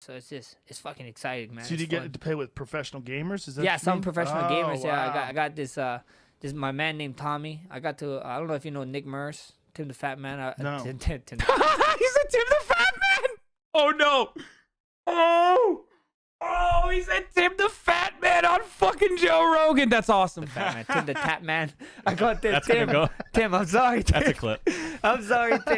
So it's just it's fucking exciting, man. So did you get to play with professional gamers? Is that yeah, some professional Oh, gamers. Yeah, I got. I got this uh this my man named Tommy. I got to I don't know if you know Nickmercs, Tim the Fat Man. Uh, No. Tim, Tim, Tim, He's a Tim the Fat Man. Oh no. Oh. Oh, he said Tim the Fat Man on fucking Joe Rogan. That's awesome. Fat Man, Tim the Tap Man. I got this. That's Tim, go. Tim, I'm sorry. Tim. That's a clip. I'm sorry, Tim.